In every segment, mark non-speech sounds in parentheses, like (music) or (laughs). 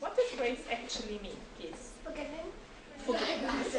What does grace actually mean, kids? Forgiven. Guys,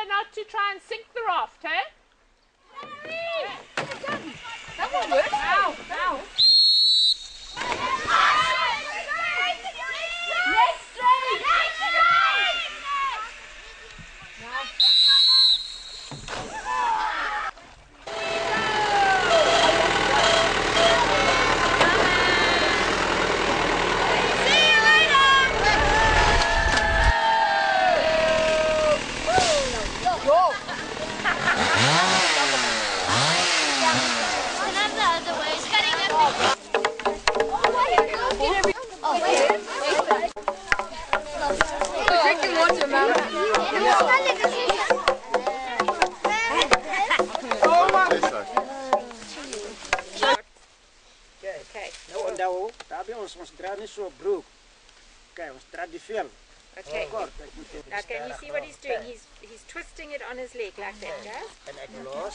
remember not to try and sink the raft, eh? That will work. Ow, ow. Water, Mama. Okay. Nou daar bij ons, ons draait niet zo broek. Kijk, ons draait die veel. Okay. Now can you see what he's doing? He's he's twisting it on his leg like that, guys. En ik los.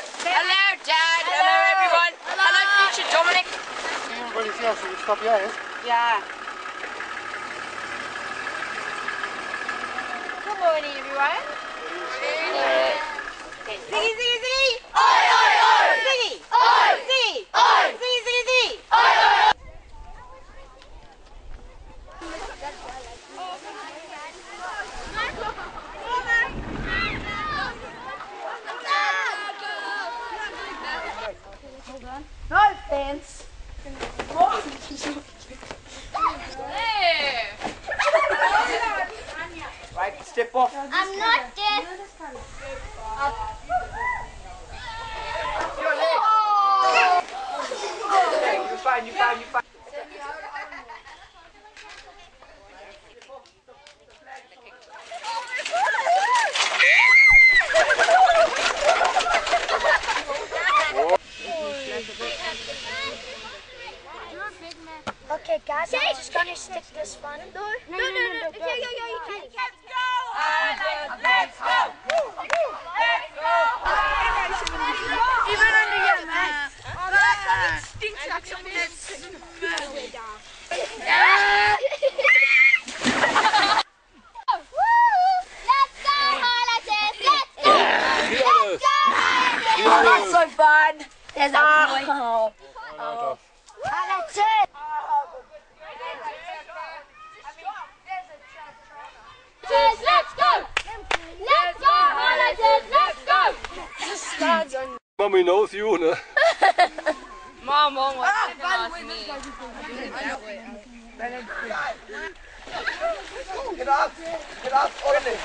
Stap jij, hè? Yeah. Good morning, everyone. Okay, ziggy, ziggy, ziggy. Oi, step off. I'm not deaf. Okay, you're fine, you're fine, you're fine. Okay, guys, I'm just gonna stick this one. No, no, no, no. no. Yeah, yeah, yeah, you can. Let's go! Let's go. Let's go. Even under your stinks like something. Let's go, highlighters! Let's go! Let's go! Not so fun. There's a boy. Highlighters! Let's go! Let's go, highlighters! Let's go! Mummy knows you, ne? (laughs) Mom won't want ah, to ask me. Get off, get off, orderly.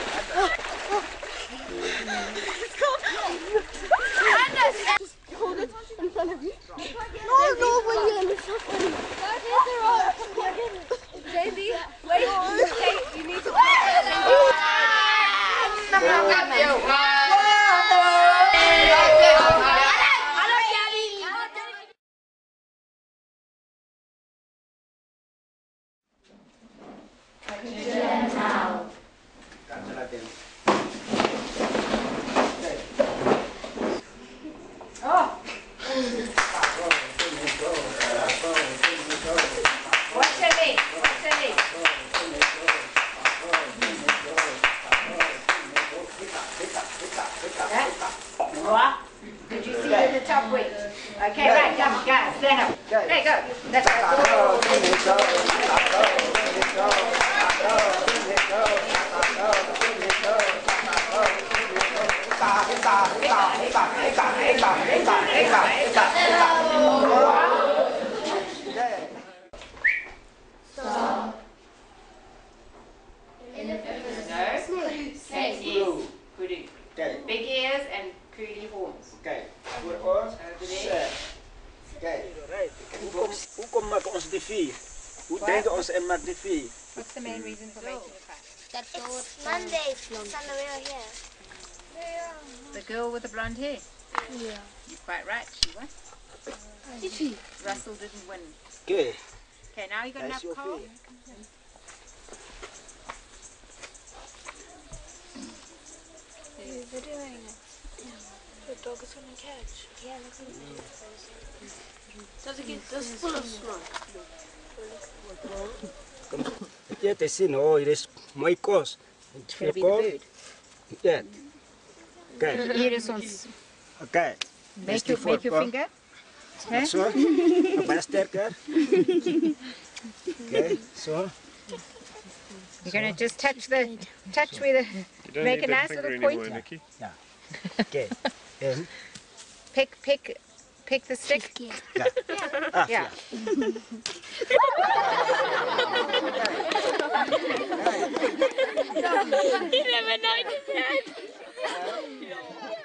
No, no, William, it's not funny. Baby, wait. Okay, you need to. Did you see the top week? Okay, right, come, on, guys, stand up. There you go. Right. Nose, Hoe denken ons en maken de vier? What's the main reason for making the fast? That's Monday. It's on the real here. The girl with the blonde hair. Yeah. You're quite right, she won. Russell didn't win. Good. Okay, now you got That's enough your coal? fear. The dog is on the couch. Yeah, look at it. Does it get this full of smoke? Jy het sien, oh, hier is mooi kos. Het Gonna be the food. Ja. Kijk, Hier is ons. oké. Make your, make your finger. Hè? Zo. Nog Bijna sterker. Oké, zo. You're gonna just touch the, touch where the, Make a nice finger little anymore, point. Nikki. Oké. En, pick, pick, pick the stick. ja. Ah, Yeah. (laughs) He never noticed that. (laughs) (laughs)